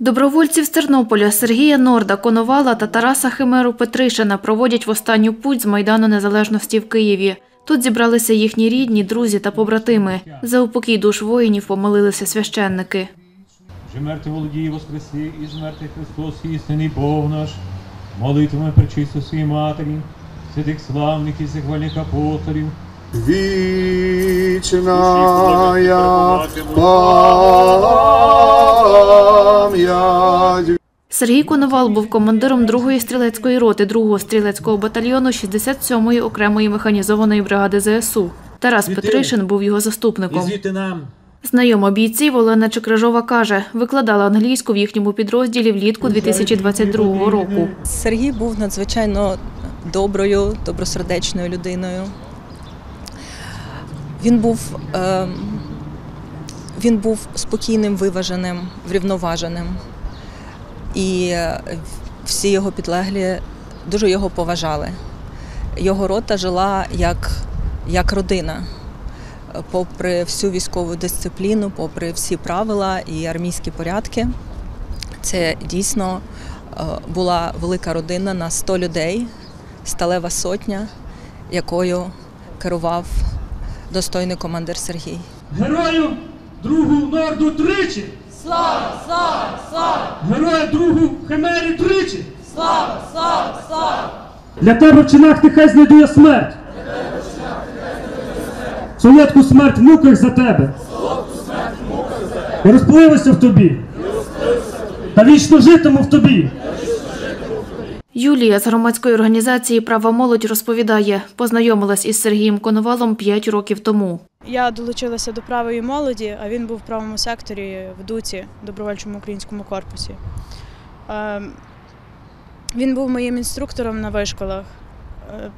Добровольців з Тернополя Сергія Норда, Коновала та Тараса Химеру Петришина проводять в останню путь з Майдану Незалежності в Києві. Тут зібралися їхні рідні, друзі та побратими. За упокій душ воїнів помолилися священники. Же мертвий володіє воскреси, і з мертвих Христос, істинний Бог наш, молитвами пречисто своїй матері, святих славних і захвальних апостолів, Вечная пам'ять Сергій Коновал був командиром 2-ї стрілецької роти 2-го стрілецького батальйону 67-ї окремої механізованої бригади ЗСУ. Тарас Петришин був його заступником. Знайома бійців Олена Чекрижова каже, викладала англійську в їхньому підрозділі влітку 2022 року. Сергій був надзвичайно доброю, добросердечною людиною. Він був, ем, він був спокійним, виваженим, врівноваженим. І е, всі його підлеглі дуже його поважали. Його рота жила як, як родина. Попри всю військову дисципліну, попри всі правила і армійські порядки, це дійсно е, була велика родина на 100 людей, сталева сотня, якою керував достойний командир Сергій. Герою другу норду тричі. Слава! Слава! Слава! Герою другу химері тричі. Слава! Слава! Слава! Для тебе в чинах нехай знайду я смерть. Солодку смерть в муках за тебе. І розпливуся в тобі. Та вічно житиму в тобі. Юлія з громадської організації Права молодь розповідає, познайомилась із Сергієм Коновалом 5 років тому. Я долучилася до правої молоді, а він був в правому секторі в ДУЦі, добровольчому українському корпусі. Ем, Він був моїм інструктором на вишколах. Е,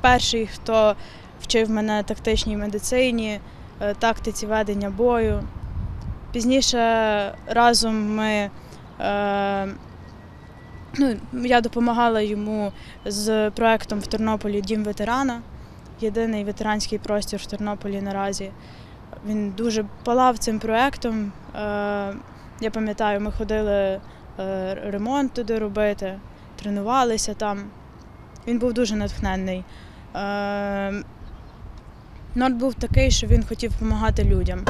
Перший, хто вчив мене тактичній медицині, е, тактиці ведення бою. Пізніше разом ми. Ну, я допомагала йому з проектом в Тернополі Дім ветерана єдиний ветеранський простір в Тернополі наразі. Він дуже палав цим проєктом. Е, Я пам'ятаю, ми ходили е, ремонт туди робити, тренувалися там. Він був дуже натхненний. Е, Норд був такий, що він хотів допомагати людям.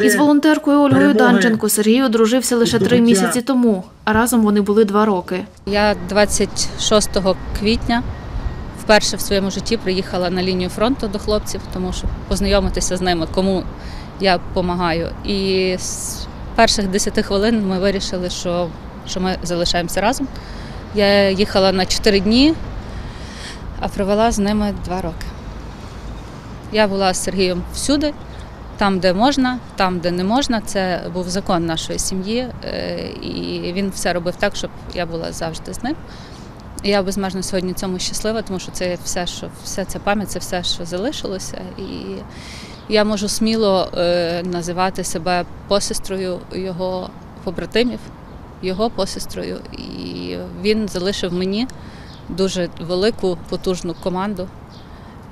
Із волонтеркою Ольгою перемоги Данченко Сергій одружився лише три місяці тому, а разом вони були два роки. Я 26 квітня вперше в своєму житті приїхала на лінію фронту до хлопців, тому що познайомитися з ними, кому я допомагаю. І з перших 10 хвилин ми вирішили, що, що ми залишаємося разом. Я їхала на 4 дні, а провела з ними 2 роки. Я була з Сергієм всюди, там, де можна, там, де не можна. Це був закон нашої сім'ї, е, і він все робив так, щоб я була завжди з ним. Я безмежно сьогодні цьому щаслива, тому що це все, що вся ця пам'ять, це все, що залишилося. І я можу сміло е, називати себе посестрою його побратимів, його посестрою. І він залишив мені дуже велику, потужну команду,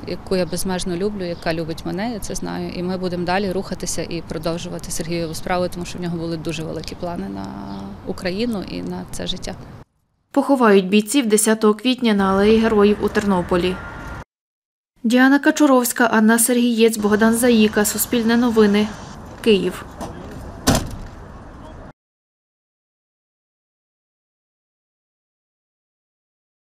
яку я безмежно люблю, яка любить мене, я це знаю. І ми будемо далі рухатися і продовжувати Сергієву справу, тому що в нього були дуже великі плани на Україну і на це життя. Поховають бійців 10 квітня на алеї Героїв у Тернополі. Діана Качуровська, Анна Сергієць, Богдан Заїка, Суспільне новини, Київ.